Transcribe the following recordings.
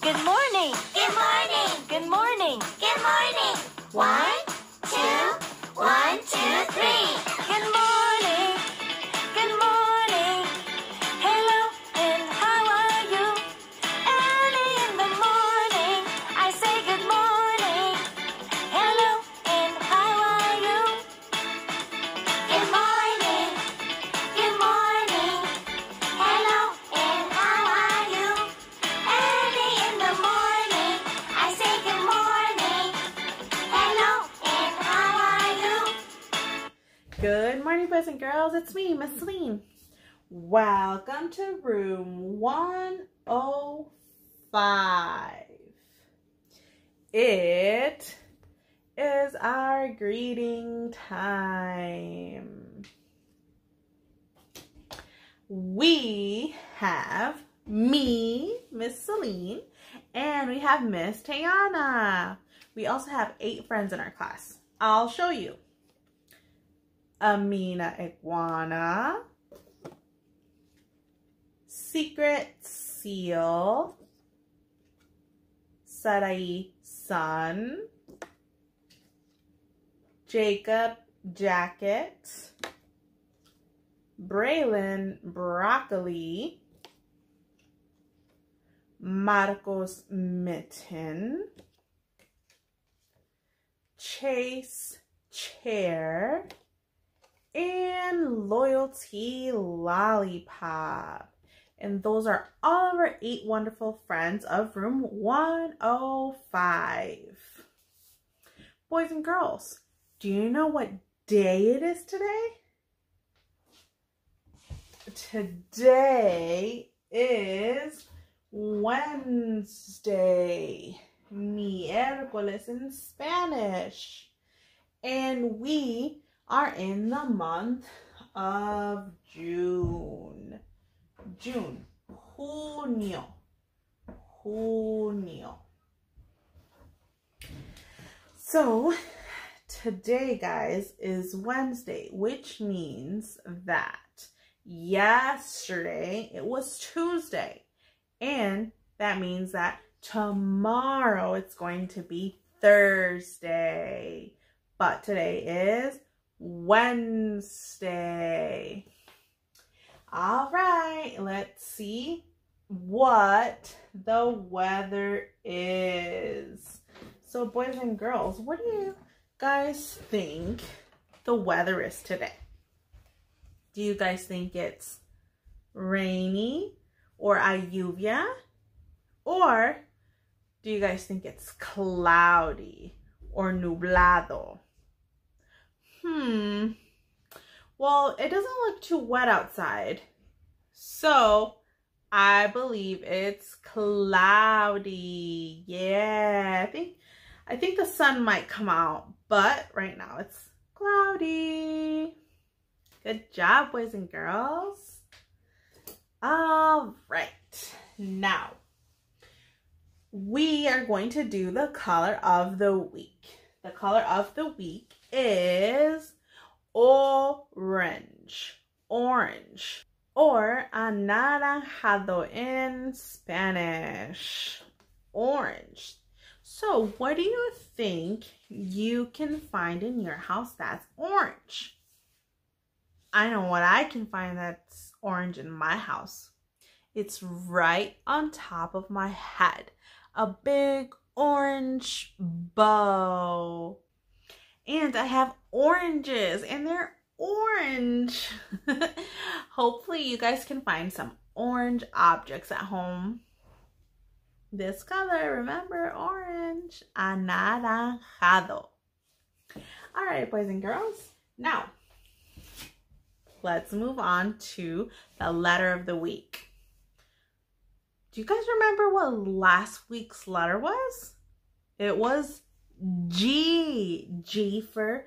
Good morning. Good morning. Good morning. Good morning. One, girls. It's me, Miss Selene. Welcome to room 105. It is our greeting time. We have me, Miss Selene, and we have Miss Tayana. We also have eight friends in our class. I'll show you. Amina Iguana, Secret Seal, Sarai Sun, Jacob Jacket, Braylon Broccoli, Marcos Mitten, Chase Chair, and Loyalty Lollipop. And those are all of our eight wonderful friends of room 105. Boys and girls, do you know what day it is today? Today is Wednesday, miércoles in Spanish. And we are in the month of June. June. Junio. Junio. So, today, guys, is Wednesday, which means that yesterday it was Tuesday. And that means that tomorrow it's going to be Thursday. But today is Wednesday. All right, let's see what the weather is. So, boys and girls, what do you guys think the weather is today? Do you guys think it's rainy or hay lluvia? Or do you guys think it's cloudy or nublado? Hmm. Well, it doesn't look too wet outside. So, I believe it's cloudy. Yeah, I think I think the sun might come out, but right now it's cloudy. Good job, boys and girls. All right. Now, we are going to do the color of the week. The color of the week is orange. Orange. Or anaranjado in Spanish. Orange. So, what do you think you can find in your house that's orange? I know what I can find that's orange in my house. It's right on top of my head. A big orange bow. And I have oranges and they're orange. Hopefully you guys can find some orange objects at home. This color, remember, orange, anaranjado. All right, boys and girls. Now, let's move on to the letter of the week. Do you guys remember what last week's letter was? It was G. G for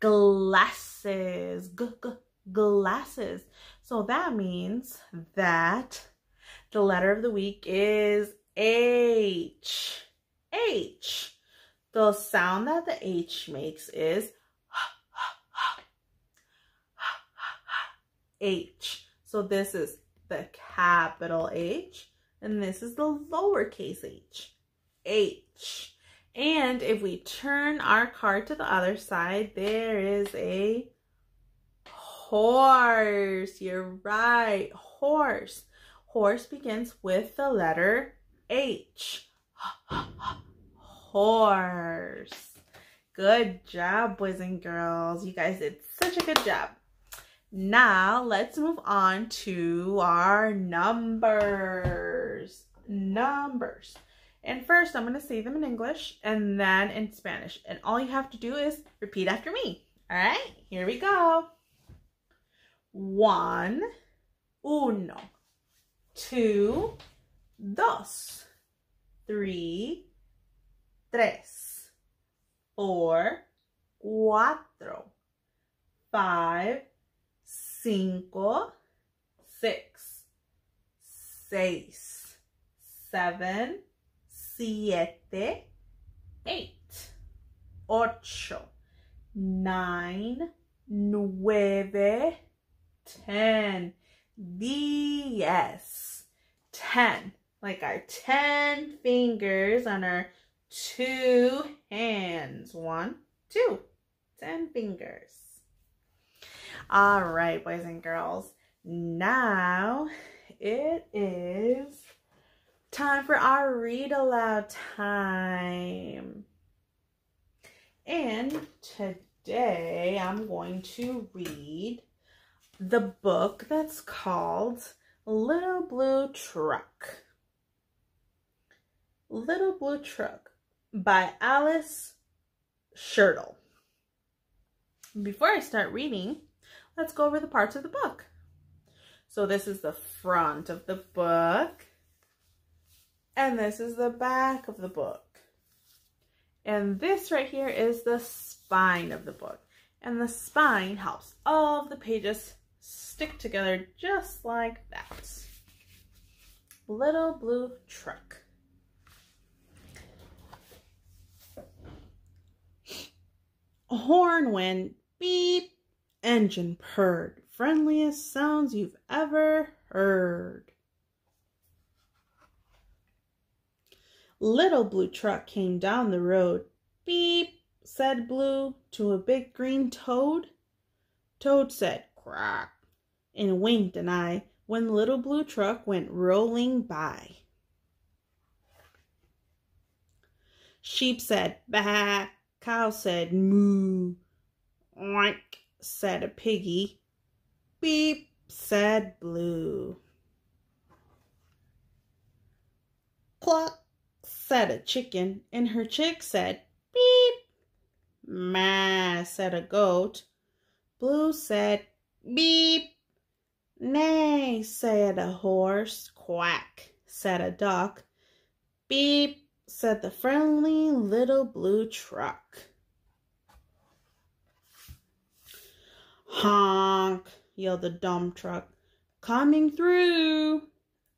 glasses. G -g glasses. So that means that the letter of the week is H. H. The sound that the H makes is H. So this is the capital H. and this is the lowercase h. H. And if we turn our card to the other side, there is a horse. You're right, horse. Horse begins with the letter H. Horse. Good job, boys and girls. You guys did such a good job. Now, let's move on to our numbers. Numbers. And first, I'm going to say them in English and then in Spanish. And all you have to do is repeat after me. All right, here we go. One, uno, two, dos, three, tres, four, cuatro, five, cinco, six, seis, seven, siete, eight, ocho, nine, nueve, ten, diez, ten, like our ten fingers on our two hands. One, two, ten fingers. All right, boys and girls. Now it is time for our read aloud time. And today I'm going to read the book that's called Little Blue Truck. Little Blue Truck by Alice Schertle. Before I start reading, let's go over the parts of the book. So this is the front of the book. And this is the back of the book. And this right here is the spine of the book. And the spine helps all of the pages stick together just like that. Little blue truck. Horn went beep, engine purred. Friendliest sounds you've ever heard. Little blue truck came down the road. Beep, said Blue to a big green toad. Toad said quack and winked an eye when little blue truck went rolling by. Sheep said bah, cow said moo, oink said a piggy, beep said blue. Cluck said a chicken, and her chick said beep. Ma said a goat. Blue said beep. Nay, said a horse. Quack, said a duck. Beep, said the friendly little blue truck. Honk, yelled the dump truck. Coming through.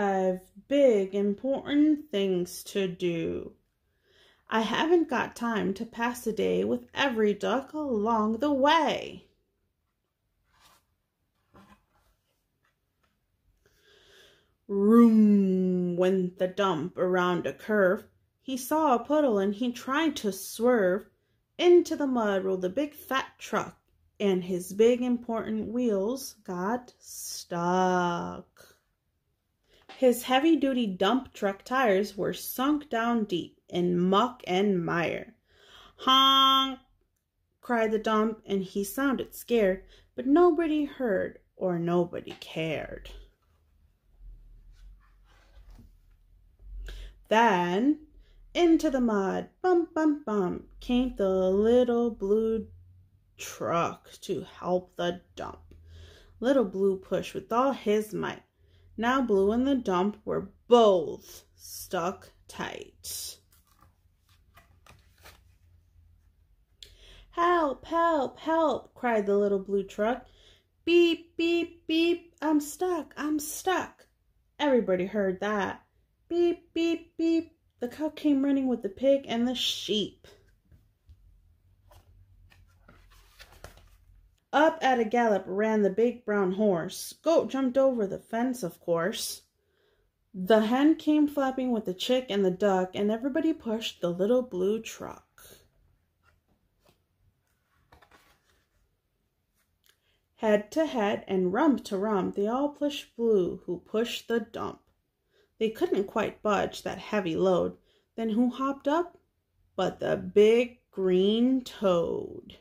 I've big, important things to do. I haven't got time to pass a day with every duck along the way. Room went the dump around a curve. He saw a puddle and he tried to swerve. Into the mud rolled the big fat truck, and his big important wheels got stuck. His heavy duty dump truck tires were sunk down deep in muck and mire. Honk! cried the dump, and he sounded scared, but nobody heard or nobody cared. Then into the mud, bump, bump, bump, came the little blue truck to help the dump. Little Blue pushed with all his might. Now Blue and the dump were both stuck tight. Help, help, help, cried the little blue truck. Beep, beep, beep, I'm stuck, I'm stuck. Everybody heard that. Beep, beep, beep. The cow came running with the pig and the sheep. Up at a gallop ran the big brown horse. Goat jumped over the fence, of course. The hen came flapping with the chick and the duck, and everybody pushed the little blue truck. Head to head and rump to rump, they all pushed Blue, who pushed the dump. They couldn't quite budge that heavy load. Then who hopped up? But the big green toad.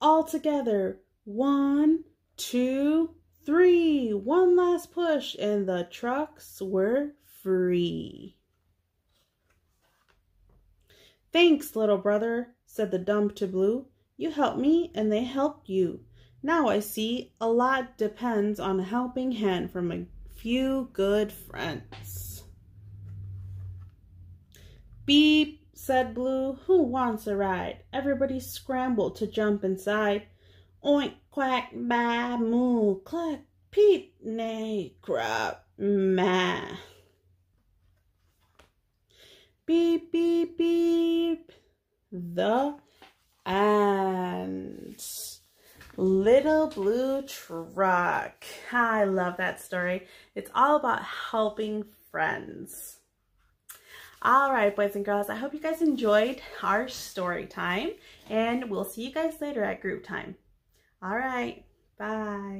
All together, one, two, three. One last push, and the trucks were free. Thanks, little brother, said the dump to Blue. You helped me, and they helped you. Now I see a lot depends on a helping hand from a few good friends. Beep, said Blue. Who wants a ride? Everybody scrambled to jump inside. Oink, quack, ba, moo, cluck, peep, nay, crap, ma. Beep, beep, beep. The end. Little Blue Truck. I love that story. It's all about helping friends. All right, boys and girls, I hope you guys enjoyed our story time, and we'll see you guys later at group time. All right, bye.